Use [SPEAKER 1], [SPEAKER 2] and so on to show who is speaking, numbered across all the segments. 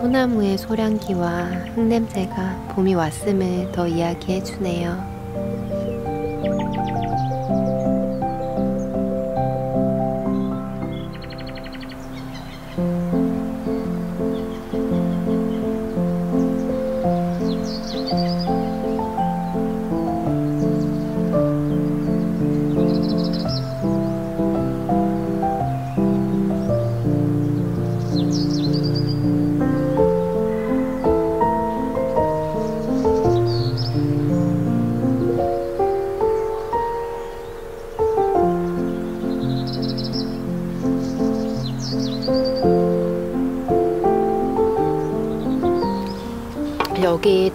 [SPEAKER 1] 소나무의 소량기와 흙냄새가 봄이 왔음을 더 이야기해 주네요.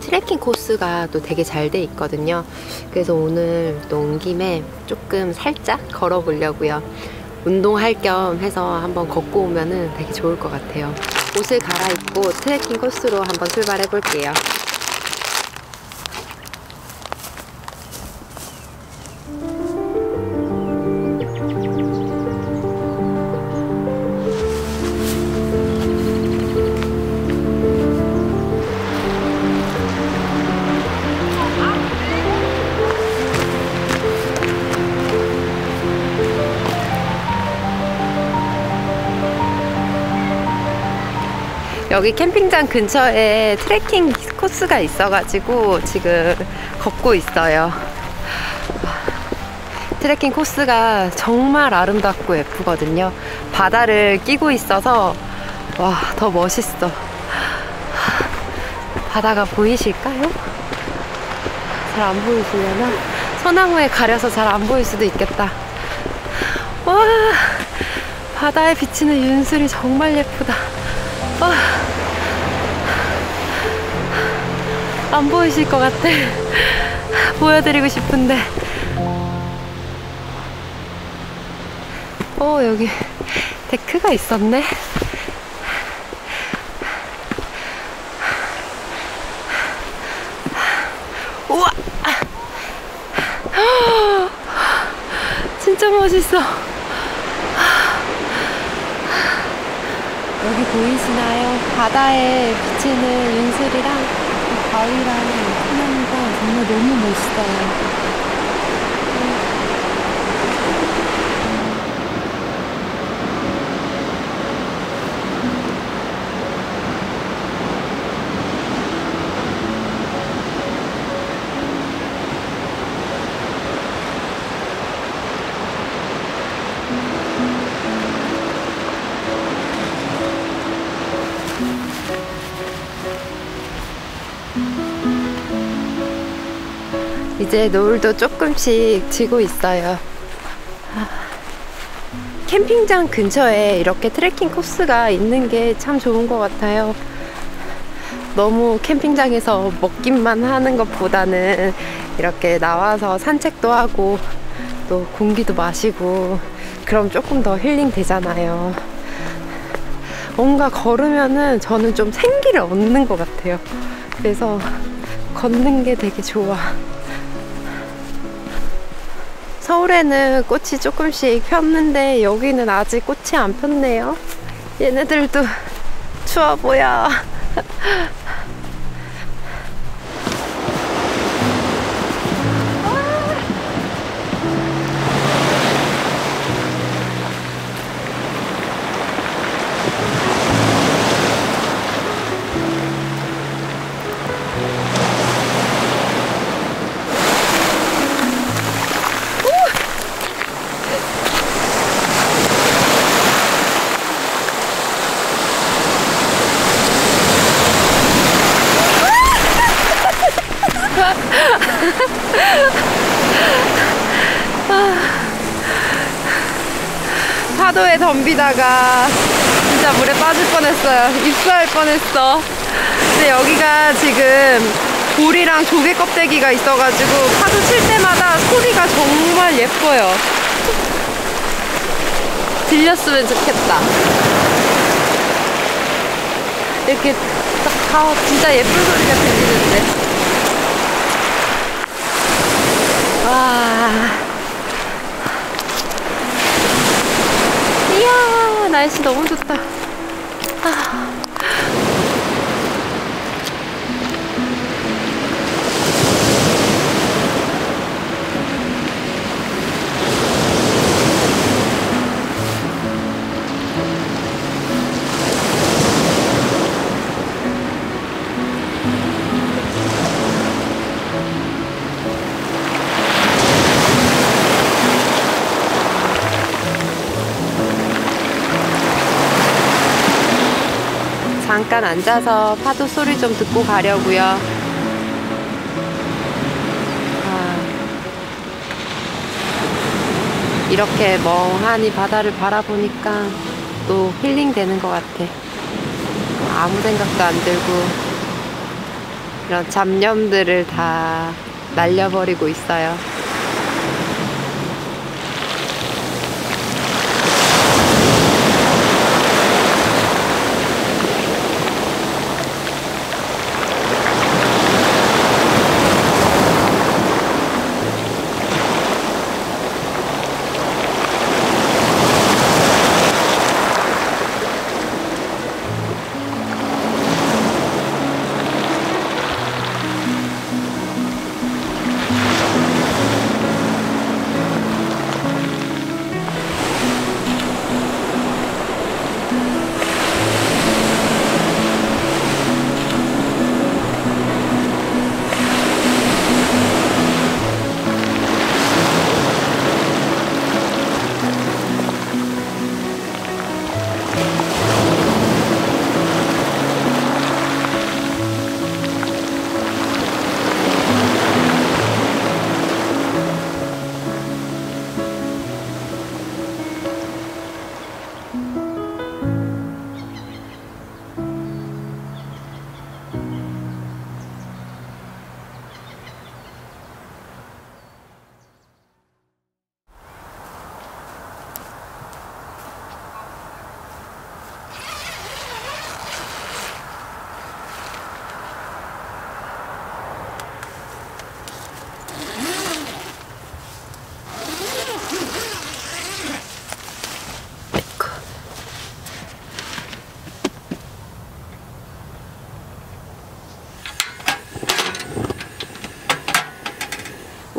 [SPEAKER 1] 트레킹 코스가 또 되게 잘 돼 있거든요. 그래서 오늘 또 온 김에 조금 살짝 걸어 보려고요. 운동할 겸 해서 한번 걷고 오면은 되게 좋을 것 같아요. 옷을 갈아입고 트레킹 코스로 한번 출발해 볼게요. 여기 캠핑장 근처에 트레킹 코스가 있어가지고 지금 걷고 있어요. 트레킹 코스가 정말 아름답고 예쁘거든요. 바다를 끼고 있어서 와, 더 멋있어. 바다가 보이실까요? 잘 안 보이시려나? 소나무에 가려서 잘 안 보일 수도 있겠다. 와, 바다에 비치는 윤슬이 정말 예쁘다. 와, 안 보이실 것 같아. 보여드리고 싶은데. 어, 여기 데크가 있었네. 우와! 진짜 멋있어. 여기 보이시나요? 바다에 비치는 윤슬이랑 이 바위랑 소나무가 정말 너무 멋있어요. 이제 노을도 조금씩 지고 있어요. 아, 캠핑장 근처에 이렇게 트레킹 코스가 있는 게 참 좋은 것 같아요. 너무 캠핑장에서 먹기만 하는 것보다는 이렇게 나와서 산책도 하고 또 공기도 마시고 그럼 조금 더 힐링 되잖아요. 뭔가 걸으면은 저는 좀 생기를 얻는 것 같아요. 그래서 걷는 게 되게 좋아. 서울에는 꽃이 조금씩 폈는데 여기는 아직 꽃이 안 폈네요. 얘네들도 추워 보여. 파도에 덤비다가 진짜 물에 빠질 뻔했어요. 입수할 뻔했어. 근데 여기가 지금 돌이랑 조개 껍데기가 있어가지고 파도 칠 때마다 소리가 정말 예뻐요. 들렸으면 좋겠다. 이렇게 딱, 아, 진짜 예쁜 소리가 들리는데. 와. 이야, 날씨 너무 좋다. 아. 잠깐 앉아서 파도 소리 좀 듣고 가려고요. 아, 이렇게 멍하니 바다를 바라보니까 또 힐링 되는 것 같아. 아무 생각도 안 들고 이런 잡념들을 다 날려버리고 있어요.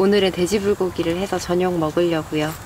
[SPEAKER 1] 오늘은 돼지불고기를 해서 저녁 먹으려고요.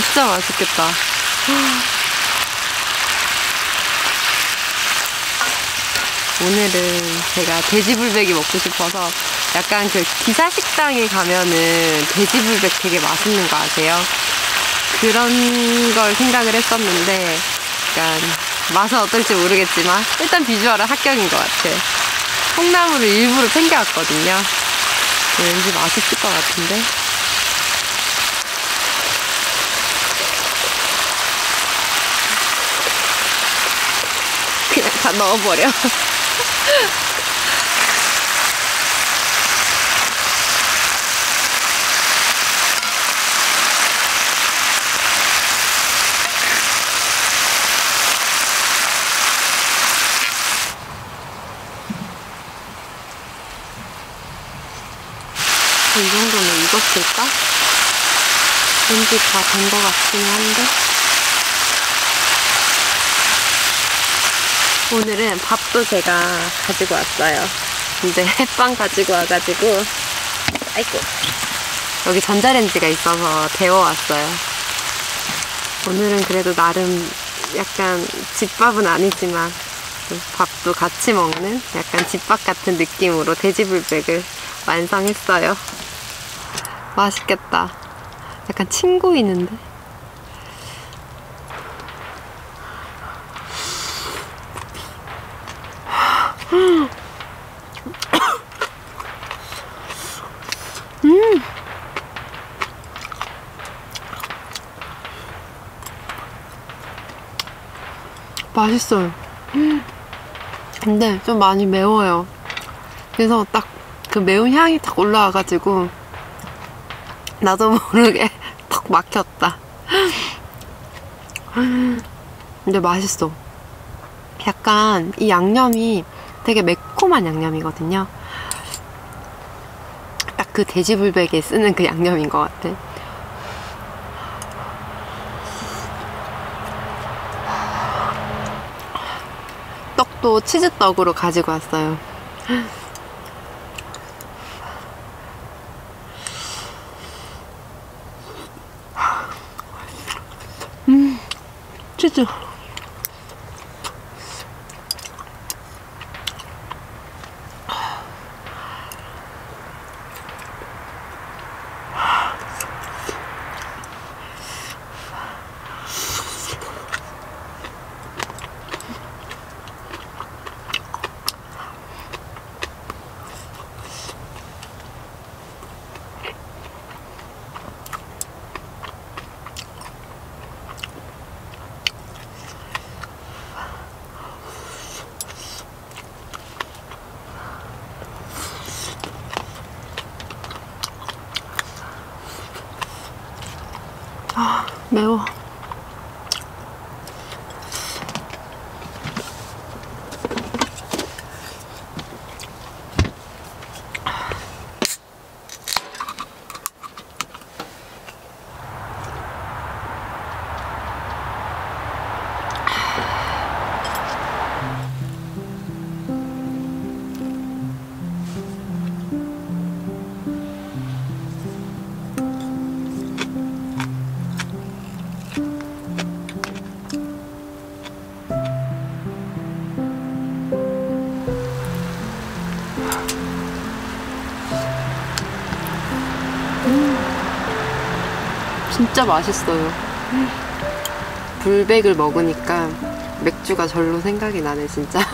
[SPEAKER 1] 진짜 맛있겠다. 오늘은 제가 돼지불백이 먹고 싶어서 약간 그 기사식당에 가면은 돼지불백 되게 맛있는 거 아세요? 그런 걸 생각을 했었는데 약간 맛은 어떨지 모르겠지만 일단 비주얼은 합격인 것 같아. 콩나물을 일부러 챙겨왔거든요. 왠지 맛있을 것 같은데. 다 넣어버려. 이 정도면 익었을까? 왠지 다 된 것 같기는 한데. 오늘은 밥도 제가 가지고 왔어요. 근데 햇빵 가지고 와가지고, 아이고. 여기 전자레인지가 있어서 데워왔어요. 오늘은 그래도 나름 약간 집밥은 아니지만, 밥도 같이 먹는 약간 집밥 같은 느낌으로 돼지불백을 완성했어요. 맛있겠다. 약간 침 고이는데? 맛있어요. 근데 좀 많이 매워요. 그래서 딱 그 매운 향이 딱 올라와가지고 나도 모르게 턱 막혔다. 근데 맛있어. 약간 이 양념이 되게 매콤한 양념이거든요. 딱 그 돼지불백에 쓰는 그 양념인 것 같아. 떡도 치즈떡으로 가지고 왔어요. 음, 치즈. 진짜 맛있어요. 불백을 먹으니까 맥주가 절로 생각이 나네, 진짜.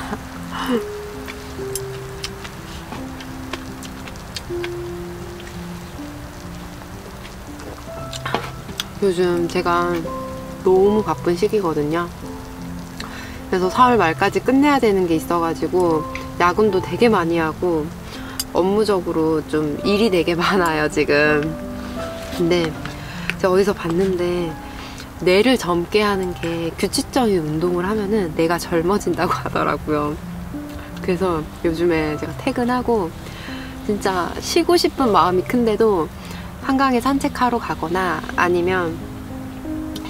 [SPEAKER 1] 요즘 제가 너무 바쁜 시기거든요. 그래서 4월 말까지 끝내야 되는 게 있어가지고 야근도 되게 많이 하고 업무적으로 좀 일이 되게 많아요, 지금. 근데 제가 어디서 봤는데 뇌를 젊게 하는 게 규칙적인 운동을 하면은 뇌가 젊어진다고 하더라고요. 그래서 요즘에 제가 퇴근하고 진짜 쉬고 싶은 마음이 큰데도 한강에 산책하러 가거나 아니면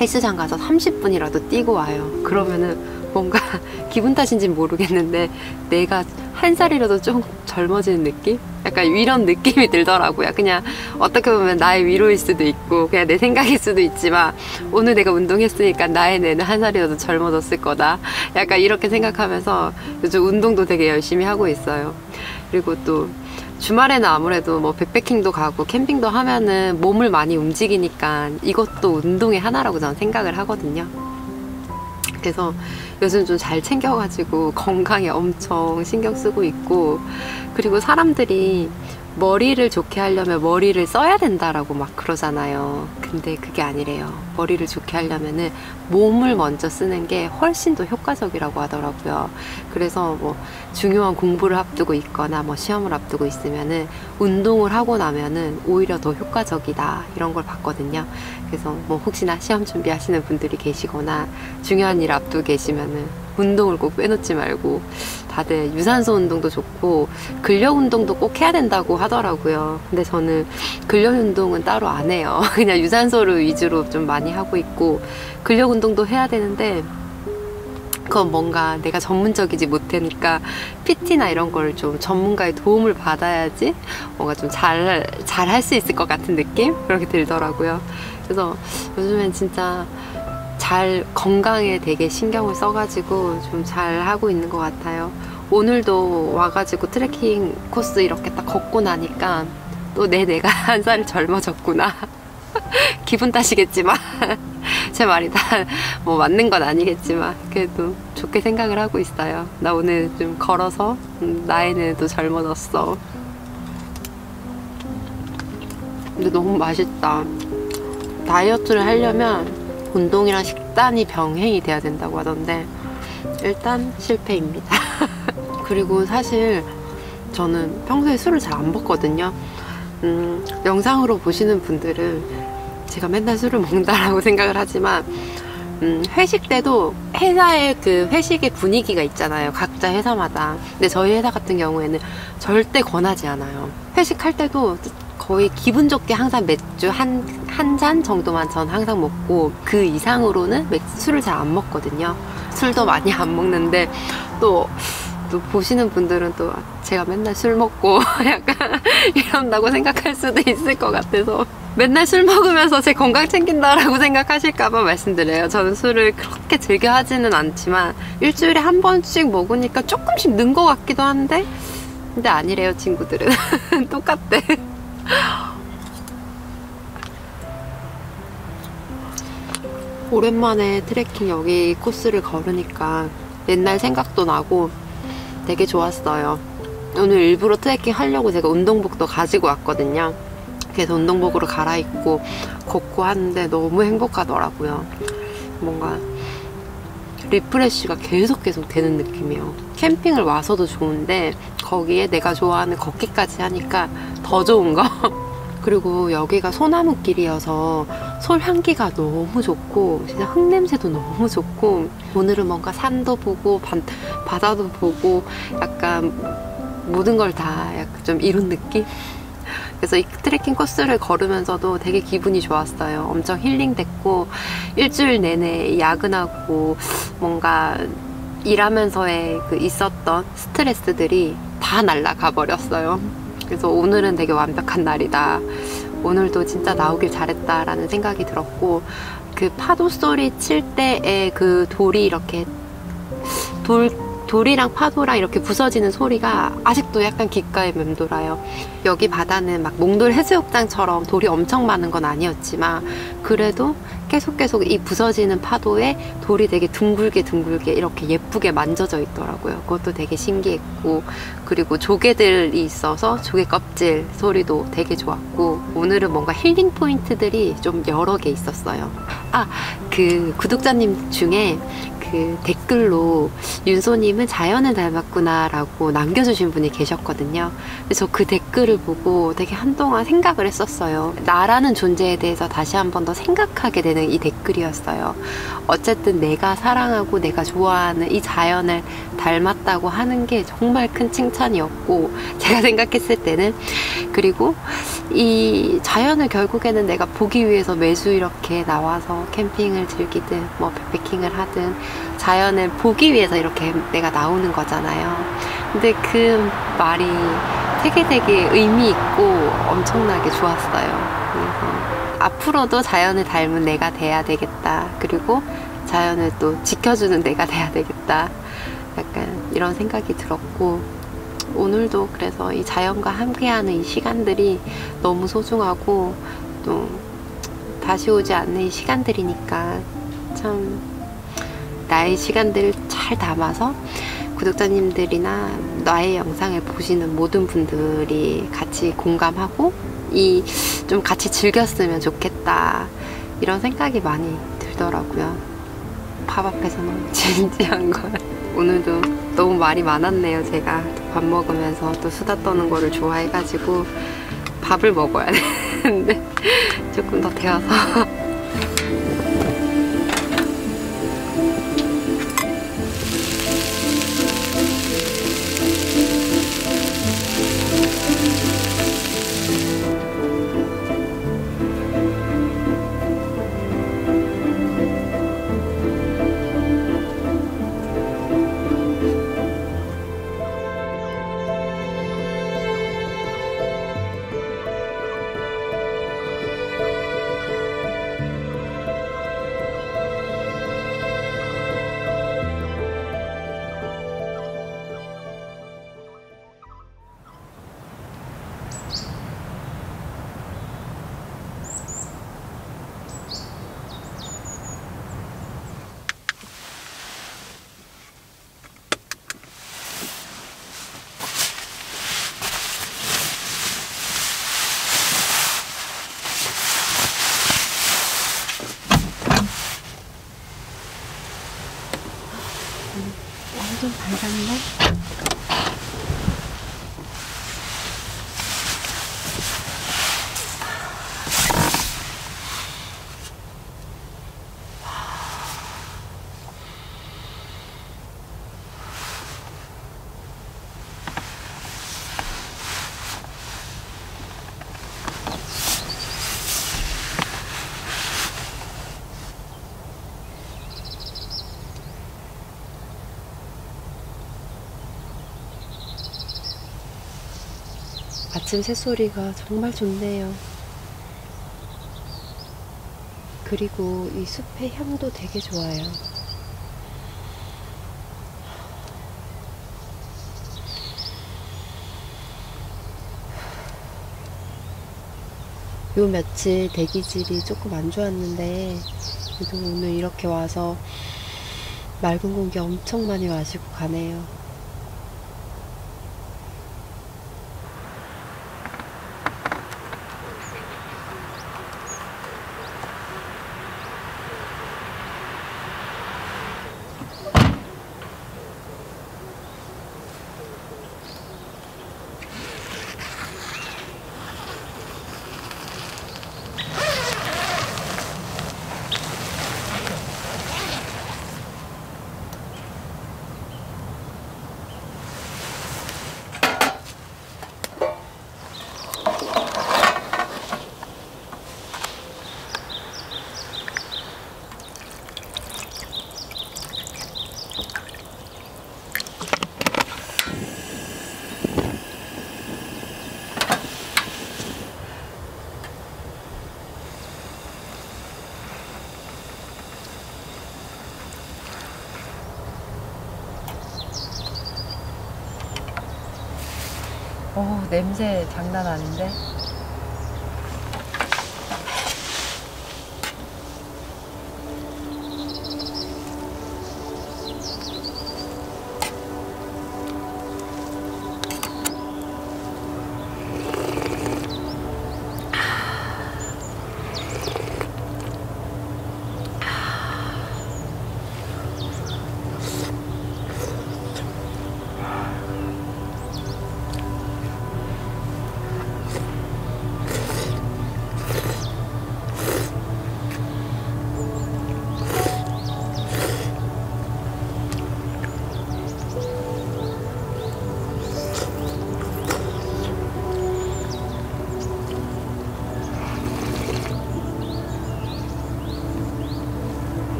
[SPEAKER 1] 헬스장 가서 30분이라도 뛰고 와요. 그러면은 뭔가 기분 탓인지 모르겠는데 내가 한 살이라도 좀 젊어지는 느낌? 약간 이런 느낌이 들더라고요. 그냥 어떻게 보면 나의 위로일 수도 있고 그냥 내 생각일 수도 있지만 오늘 내가 운동했으니까 나의 뇌는 한 살이라도 젊어졌을 거다. 약간 이렇게 생각하면서 요즘 운동도 되게 열심히 하고 있어요. 그리고 또 주말에는 아무래도 뭐 백패킹도 가고 캠핑도 하면은 몸을 많이 움직이니까 이것도 운동의 하나라고 저는 생각을 하거든요. 그래서 요즘 좀 잘 챙겨가지고 건강에 엄청 신경 쓰고 있고 그리고 사람들이 머리를 좋게 하려면 머리를 써야 된다라고 막 그러잖아요. 근데 그게 아니래요. 머리를 좋게 하려면은 몸을 먼저 쓰는 게 훨씬 더 효과적이라고 하더라고요. 그래서 뭐 중요한 공부를 앞두고 있거나 뭐 시험을 앞두고 있으면은 운동을 하고 나면은 오히려 더 효과적이다 이런 걸 봤거든요. 그래서 뭐 혹시나 시험 준비하시는 분들이 계시거나 중요한 일 앞두고 계시면은 운동을 꼭 빼놓지 말고 다들 유산소 운동도 좋고 근력 운동도 꼭 해야 된다고 하더라고요. 근데 저는 근력 운동은 따로 안 해요. 그냥 유산소를 위주로 좀 많이 하고 있고 근력 운동도 해야 되는데 그건 뭔가 내가 전문적이지 못하니까 PT나 이런 걸 좀 전문가의 도움을 받아야지 뭔가 좀 잘 잘 할 수 있을 것 같은 느낌 그렇게 들더라고요. 그래서 요즘엔 진짜 잘 건강에 되게 신경을 써가지고 좀 잘 하고 있는 것 같아요. 오늘도 와가지고 트레킹 코스 이렇게 딱 걷고 나니까 또 내 내가 한 살 젊어졌구나. 기분 탓이겠지만 제 말이 다 뭐 맞는 건 아니겠지만 그래도 좋게 생각을 하고 있어요. 나 오늘 좀 걸어서 음, 나이는 또 젊어졌어. 근데 너무 맛있다. 다이어트를 하려면 운동이랑 식단이 병행이 돼야 된다고 하던데 일단 실패입니다. 그리고 사실 저는 평소에 술을 잘 안 먹거든요. 음, 영상으로 보시는 분들은 제가 맨날 술을 먹는다라고 생각을 하지만 음, 회식 때도 회사의 그 회식의 분위기가 있잖아요. 각자 회사마다. 근데 저희 회사 같은 경우에는 절대 권하지 않아요. 회식할 때도 거의 기분 좋게 항상 맥주 한, 한 잔 정도만 전 항상 먹고 그 이상으로는 맥, 술을 잘 안 먹거든요. 술도 많이 안 먹는데 또, 또 보시는 분들은 또 제가 맨날 술 먹고 약간 이런다고 생각할 수도 있을 것 같아서 맨날 술 먹으면서 제 건강 챙긴다라고 생각하실까봐 말씀드려요. 저는 술을 그렇게 즐겨 하지는 않지만 일주일에 한 번씩 먹으니까 조금씩 는 것 같기도 한데 근데 아니래요 친구들은 똑같대. 오랜만에 트레킹 여기 코스를 걸으니까 옛날 생각도 나고 되게 좋았어요. 오늘 일부러 트레킹 하려고 제가 운동복도 가지고 왔거든요. 그래서 운동복으로 갈아입고 걷고 하는데 너무 행복하더라고요. 뭔가 리프레쉬가 계속 계속 되는 느낌이에요. 캠핑을 와서도 좋은데 거기에 내가 좋아하는 걷기까지 하니까 더 좋은 거. 그리고 여기가 소나무 길이어서 솔 향기가 너무 좋고 진짜 흙냄새도 너무 좋고 오늘은 뭔가 산도 보고 바, 바다도 보고 약간 모든 걸 다 약간 좀 이룬 느낌? 그래서 이 트레킹 코스를 걸으면서도 되게 기분이 좋았어요. 엄청 힐링됐고 일주일 내내 야근하고 뭔가 일하면서의 그 있었던 스트레스들이 다 날아가 버렸어요. 그래서 오늘은 되게 완벽한 날이다. 오늘도 진짜 나오길 잘했다라는 생각이 들었고 그 파도 소리 칠 때의 그 돌이 이렇게 돌 돌이랑 파도랑 이렇게 부서지는 소리가 아직도 약간 귓가에 맴돌아요. 여기 바다는 막 몽돌 해수욕장처럼 돌이 엄청 많은 건 아니었지만 그래도 계속 계속 이 부서지는 파도에 돌이 되게 둥글게 둥글게 이렇게 예쁘게 만져져 있더라고요. 그것도 되게 신기했고 그리고 조개들이 있어서 조개 껍질 소리도 되게 좋았고 오늘은 뭔가 힐링 포인트들이 좀 여러 개 있었어요. 아, 그 구독자님 중에 그 댓글로 윤소님은 자연을 닮았구나 라고 남겨주신 분이 계셨거든요. 그래서 그 댓글을 보고 되게 한동안 생각을 했었어요. 나라는 존재에 대해서 다시 한 번 더 생각하게 되는 이 댓글이었어요. 어쨌든 내가 사랑하고 내가 좋아하는 이 자연을 닮았다고 하는 게 정말 큰 칭찬이었고 제가 생각했을 때는 그리고 이 자연을 결국에는 내가 보기 위해서 매주 이렇게 나와서 캠핑을 즐기든 뭐 백패킹을 하든 자연을 보기 위해서 이렇게 내가 나오는 거잖아요. 근데 그 말이 되게 되게 의미 있고 엄청나게 좋았어요. 앞으로도 자연을 닮은 내가 돼야 되겠다. 그리고 자연을 또 지켜주는 내가 돼야 되겠다. 약간 이런 생각이 들었고 오늘도 그래서 이 자연과 함께하는 이 시간들이 너무 소중하고 또 다시 오지 않는 이 시간들이니까 참 나의 시간들을 잘 담아서 구독자님들이나 나의 영상을 보시는 모든 분들이 같이 공감하고 이 좀 같이 즐겼으면 좋겠다 이런 생각이 많이 들더라고요. 밥 앞에서 너무 진지한 걸. 오늘도 너무 말이 많았네요. 제가 밥 먹으면서 또 수다 떠는 거를 좋아해가지고 밥을 먹어야 되는데 조금 더 데워서 아침 새소리가 정말 좋네요. 그리고 이 숲의 향도 되게 좋아요. 요 며칠 대기질이 조금 안 좋았는데 그래도 오늘 이렇게 와서 맑은 공기 엄청 많이 마시고 가네요. 오, 냄새 장난 아닌데?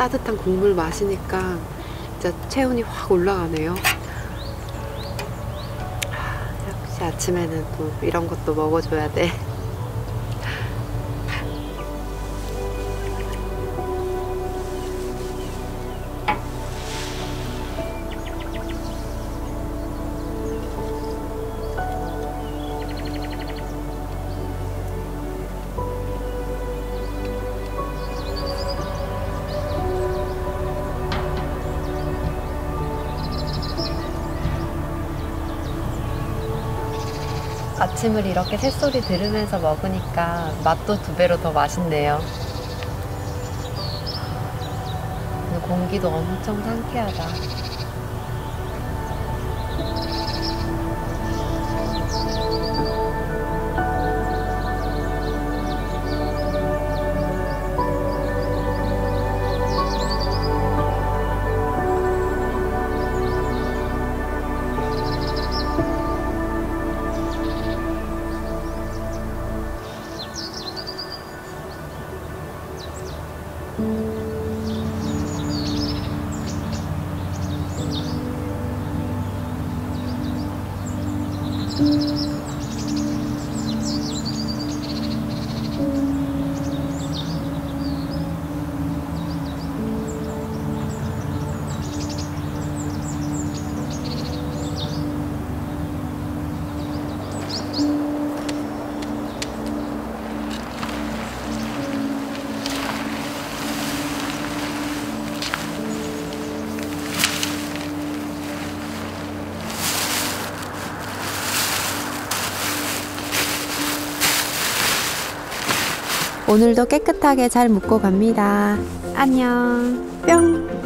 [SPEAKER 1] 따뜻한 국물 마시니까 진짜 체온이 확 올라가네요. 아, 역시 아침에는 또 이런 것도 먹어줘야 돼. 아침을 이렇게 새소리 들으면서 먹으니까 맛도 두 배로 더 맛있네요. 공기도 엄청 상쾌하다. 오늘도 깨끗하게 잘 묻고 갑니다. 안녕. 뿅.